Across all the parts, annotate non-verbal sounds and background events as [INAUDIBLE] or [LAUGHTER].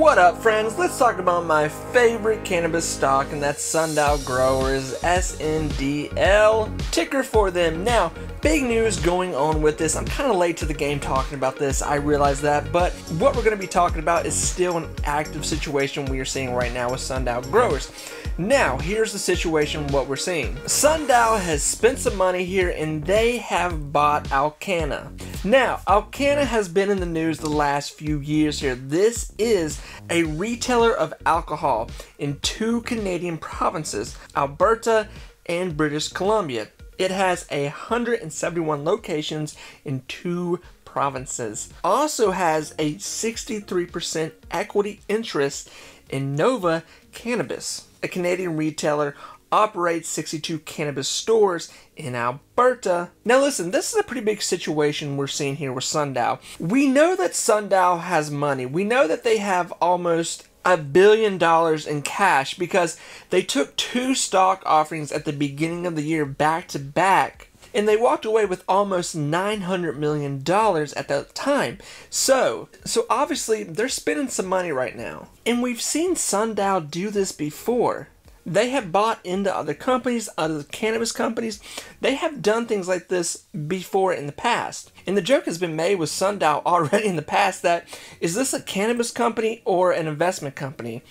What up, friends? Let's talk about my favorite cannabis stock, and that's Sundial Growers SNDL. Ticker for them. Now, big news going on with this. I'm kind of late to the game talking about this, I realize that, but what we're going to be talking about is still an active situation we are seeing right now with Sundial Growers. Now, here's the situation what we're seeing. Sundial has spent some money here and they have bought Alcanna. Now, Alcanna has been in the news the last few years here. This is a retailer of alcohol in two Canadian provinces, Alberta and British Columbia. It has 171 locations in two provinces. Also has a 63% equity interest in Nova Cannabis. A Canadian retailer operates 62 cannabis stores in Alberta. Now listen, this is a pretty big situation we're seeing here with Sundial. We know that Sundial has money. We know that they have almost a billion dollars in cash because they took two stock offerings at the beginning of the year back to back and they walked away with almost 900 million dollars at that time. So, so obviously they're spending some money right now. And we've seen Sundial do this before. They have bought into other companies, other cannabis companies. They have done things like this before in the past. And the joke has been made with Sundial already in the past that is this a cannabis company or an investment company?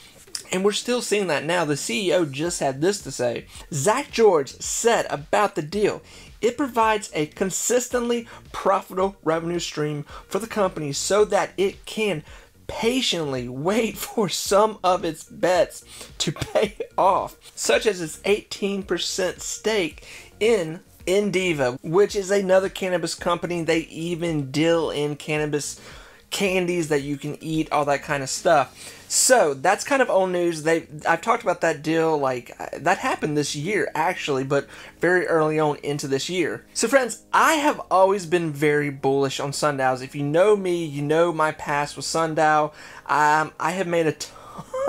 And we're still seeing that now. The CEO just had this to say. Zach George said about the deal it provides a consistently profitable revenue stream for the company so that it can patiently wait [LAUGHS] for some of its bets to [LAUGHS] pay off, such as its 18% stake in Indiva, which is another cannabis company. They even deal in cannabis candies that you can eat, all that kind of stuff. So that's kind of old news. They I've talked about that deal like that happened this year actually, but very early on into this year. So friends, I have always been very bullish on Sundials. If you know me, you know my past with Sundial. Um, I have made a ton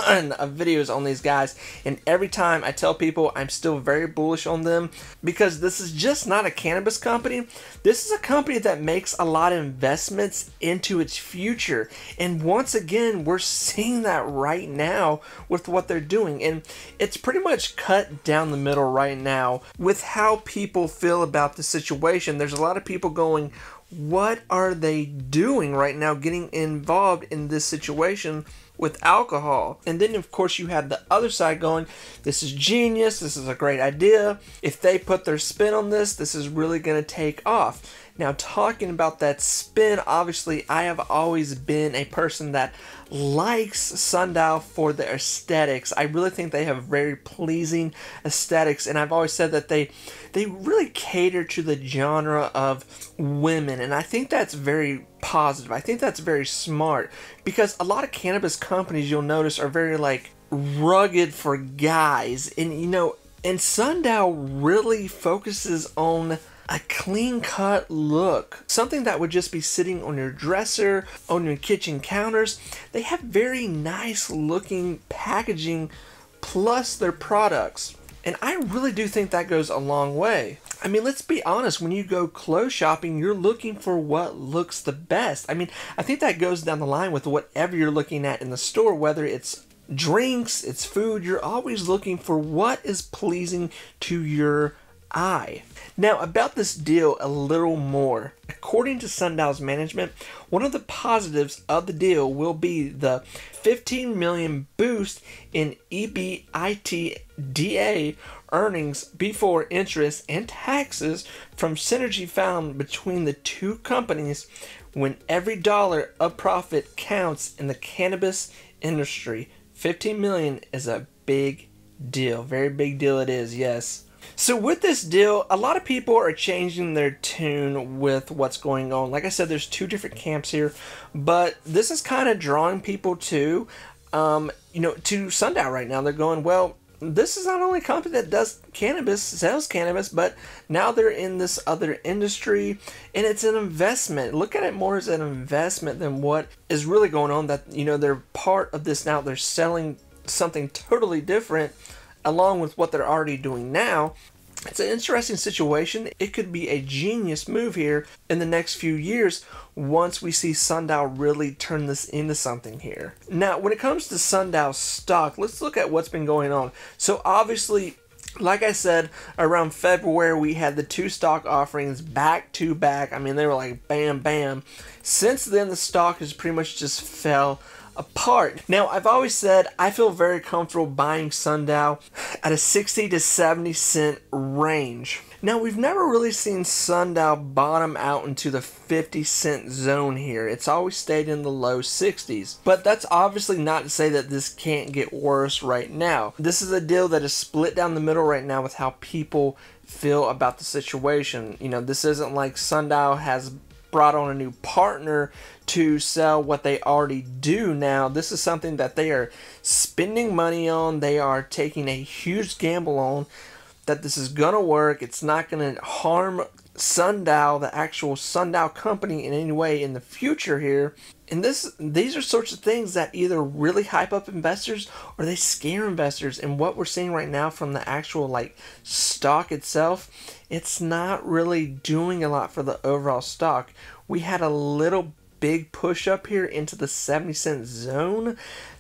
of videos on these guys, and every time I tell people I'm still very bullish on them because this is just not a cannabis company. This is a company that makes a lot of investments into its future, and once again, we're seeing that right now with what they're doing, and it's pretty much cut down the middle right now with how people feel about the situation. There's a lot of people going, what are they doing right now getting involved in this situation with alcohol? And then, of course, you have the other side going, this is genius, this is a great idea. If they put their spin on this, this is really going to take off. Now, talking about that spin, obviously, I have always been a person that likes Sundial for their aesthetics. I really think they have very pleasing aesthetics, and I've always said that they they really cater to the genre of women, and I think that's very positive. I think that's very smart because a lot of cannabis companies you'll notice are very like rugged for guys, and you know, and Sundial really focuses on a clean cut look. Something that would just be sitting on your dresser, on your kitchen counters. They have very nice looking packaging plus their products. And I really do think that goes a long way. I mean, let's be honest, when you go clothes shopping, you're looking for what looks the best. I mean, I think that goes down the line with whatever you're looking at in the store, whether it's drinks, it's food, you're always looking for what is pleasing to your Now, about this deal a little more. According to Sundial's management, one of the positives of the deal will be the 15 million boost in EBITDA earnings before interest and taxes from synergy found between the two companies when every dollar of profit counts in the cannabis industry. 15 million is a big deal. Very big deal it is, yes. So with this deal, a lot of people are changing their tune with what's going on. Like I said, there's two different camps here, but this is kind of drawing people to, um, you know, to Sundial right now. They're going, well, this is not only a company that does cannabis, sells cannabis, but now they're in this other industry and it's an investment. Look at it more as an investment than what is really going on. That, you know, they're part of this now. They're selling something totally different along with what they're already doing now. it's an interesting situation. It could be a genius move here in the next few years once we see Sundial really turn this into something here. Now, when it comes to Sundial stock, let's look at what's been going on. So obviously, like I said, around February we had the two stock offerings back to back. I mean, they were like bam, bam. Since then, the stock has pretty much just fell apart. Now, I've always said I feel very comfortable buying Sundial at a 60 to 70 cent range. Now, we've never really seen Sundial bottom out into the 50 cent zone here. It's always stayed in the low 60s. But that's obviously not to say that this can't get worse right now. This is a deal that is split down the middle right now with how people feel about the situation. You know, this isn't like Sundial has brought on a new partner to sell what they already do now. This is something that they are spending money on. They are taking a huge gamble on that this is going to work. It's not going to harm Sundial, the actual Sundial company in any way in the future here. And this these are sorts of things that either really hype up investors or they scare investors. And what we're seeing right now from the actual like stock itself, it's not really doing a lot for the overall stock. We had a little big push up here into the 70 cent zone.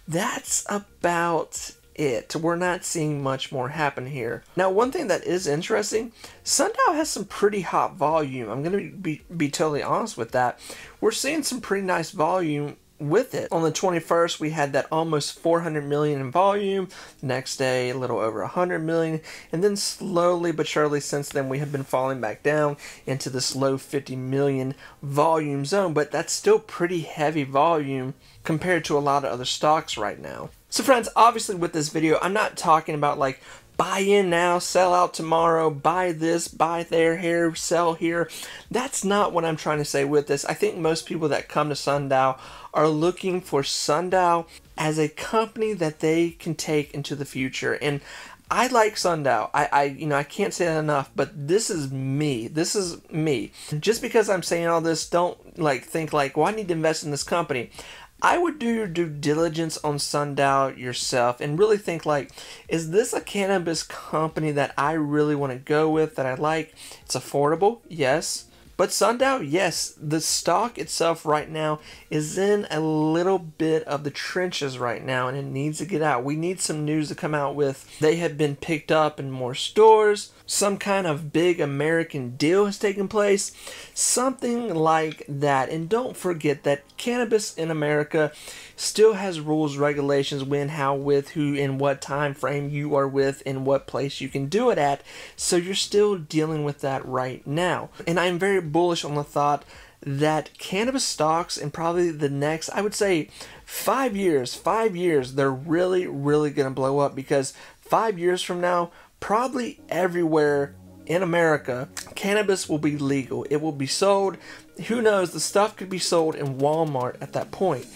That's about it. We're not seeing much more happen here. Now, one thing that is interesting, Sundial has some pretty hot volume. I'm going to be, be totally honest with that. We're seeing some pretty nice volume with it. On the 21st, we had that almost 400 million in volume. Next day, a little over 100 million. And then slowly but surely since then, we have been falling back down into this low 50 million volume zone. But that's still pretty heavy volume compared to a lot of other stocks right now. So friends, obviously with this video, I'm not talking about like buy in now, sell out tomorrow, buy this, buy there, here, sell here. That's not what I'm trying to say with this. I think most people that come to Sundial are looking for Sundial as a company that they can take into the future. And I like Sundial. I, I, you know, I can't say that enough, but this is me. This is me. Just because I'm saying all this, don't like think like, well, I need to invest in this company. I would do your due diligence on Sundial yourself and really think like, is this a cannabis company that I really want to go with that I like? It's affordable, yes. But Sundial, yes, the stock itself right now is in a little bit of the trenches right now and it needs to get out. We need some news to come out with. They have been picked up in more stores. Some kind of big American deal has taken place. Something like that. And don't forget that cannabis in America still has rules, regulations, when, how, with, who, in what time frame you are with, in what place you can do it at. So you're still dealing with that right now. And I'm very bullish on the thought that cannabis stocks in probably the next, I would say, five years, five years, they're really, really going to blow up because five years from now, probably everywhere in America, cannabis will be legal. It will be sold. Who knows? The stuff could be sold in Walmart at that point.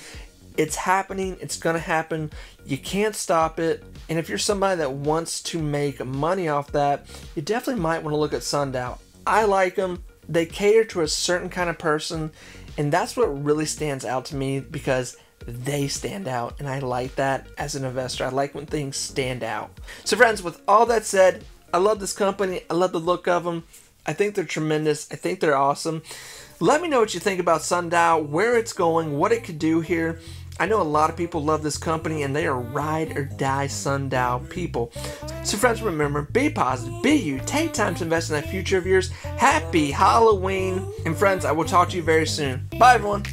It's happening. It's going to happen. You can't stop it. And if you're somebody that wants to make money off that, you definitely might want to look at Sundial. I like them. They cater to a certain kind of person. And that's what really stands out to me because they stand out. And I like that as an investor. I like when things stand out. So, friends, with all that said, I love this company. I love the look of them. I think they're tremendous. I think they're awesome. Let me know what you think about Sundial, where it's going, what it could do here. I know a lot of people love this company and they are ride or die sundial people. So, friends, remember be positive, be you, take time to invest in that future of yours. Happy Halloween. And, friends, I will talk to you very soon. Bye, everyone.